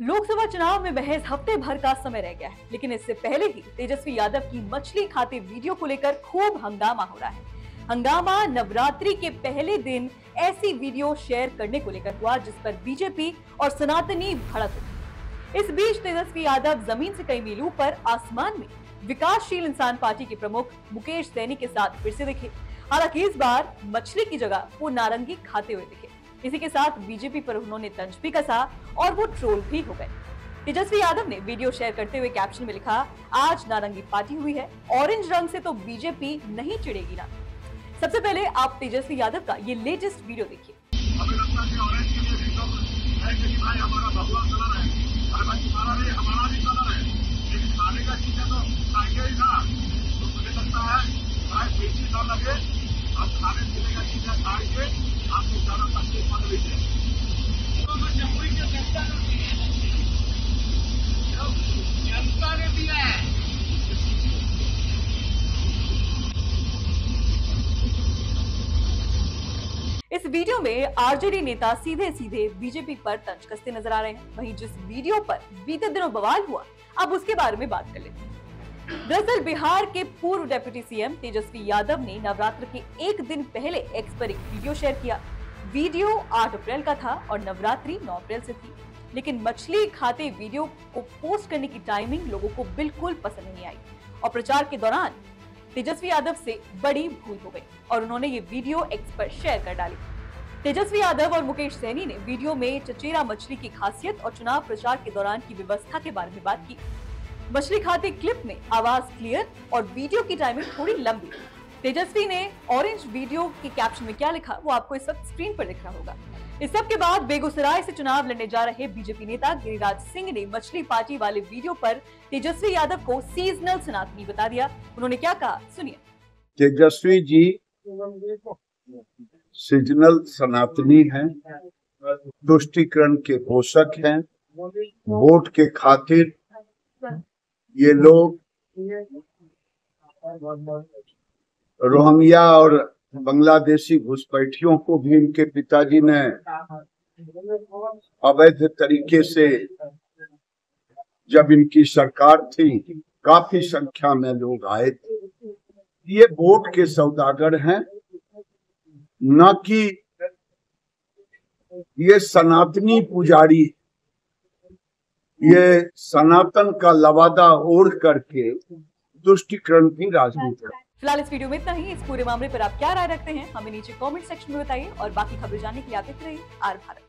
लोकसभा चुनाव में महज हफ़्ते भर का समय रह गया है, लेकिन इससे पहले ही तेजस्वी यादव की मछली खाते वीडियो को लेकर खूब हंगामा हो रहा है। हंगामा नवरात्रि के पहले दिन ऐसी वीडियो शेयर करने को लेकर हुआ, जिस पर बीजेपी और सनातनी भड़क उठी। इस बीच तेजस्वी यादव ज़मीन से कई मील ऊपर आसमान में विकासशील इंसान पार्टी के प्रमुख मुकेश सैनी के साथ फिर से दिखे। हालाँकि इस बार मछली की जगह वो नारंगी खाते हुए दिखे। इसी के साथ बीजेपी पर उन्होंने तंज भी कसा और वो ट्रोल भी हो गए। तेजस्वी यादव ने वीडियो शेयर करते हुए कैप्शन में लिखा, आज नारंगी पार्टी हुई है ऑरेंज रंग से तो बीजेपी नहीं चिड़ेगी ना। सबसे पहले आप तेजस्वी यादव का ये लेटेस्ट वीडियो देखिए। इस वीडियो में आरजेडी नेता सीधे सीधे बीजेपी पर तंज कसते नज़र आ रहे हैं। वहीं जिस वीडियो पर बीते दिनों बवाल हुआ, अब उसके बारे में बात कर लेते हैं। दरअसल बिहार के पूर्व डेप्यूटी सीएम तेजस्वी यादव ने नवरात्र के एक दिन पहले एक्स पर एक वीडियो शेयर किया। वीडियो 8 अप्रैल का था और नवरात्रि 9 अप्रैल से थी। लेकिन मछली खाते वीडियो को पोस्ट करने की टाइमिंग लोगों को बिल्कुल पसंद नहीं आई। और प्रचार के दौरान तेजस्वी यादव से बड़ी भूल हो गई और उन्होंने ये वीडियो एक्स पर शेयर कर डाली। तेजस्वी यादव और मुकेश सैनी ने वीडियो में चचेरा मछली की खासियत और चुनाव प्रचार के दौरान की व्यवस्था के बारे में बात की। मछली खाते क्लिप में आवाज़ क्लियर और वीडियो की टाइमिंग थोड़ी लंबी। तेजस्वी ने ऑरेंज वीडियो के कैप्शन में क्या लिखा? वो आपको इस वक्त स्क्रीन पर दिख रहा होगा। इस सब के बाद बेगूसराय से चुनाव लड़ने जा रहे बीजेपी नेता गिरिराज सिंह ने मछली पार्टी वाले वीडियो पर तेजस्वी यादव को सीजनल सनातनी बता दिया। उन्होंने क्या कहा? सुनिए। तेजस्वी जी सीजनल सनातनी है, तुष्टिकरण के पोषक हैं, वोट के खातिर ये लोग रोहंग्या और बांग्लादेशी घुसपैठियों को भी इनके पिताजी ने अवैध तरीके से जब इनकी सरकार थी, काफ़ी संख्या में लोग आए थे। ये वोट के सौदागर हैं। न कि ये सनातनी पुजारी, ये सनातन का लवादा ओढ़ करके दुष्टिकरण की राजनीति फ़िलहाल इस वीडियो में इतना ही। इस पूरे मामले पर आप क्या राय रखते हैं, हमें नीचे कमेंट सेक्शन में बताइए और बाकी खबरें जानने के लिए आप देखते रहिए आर भारत।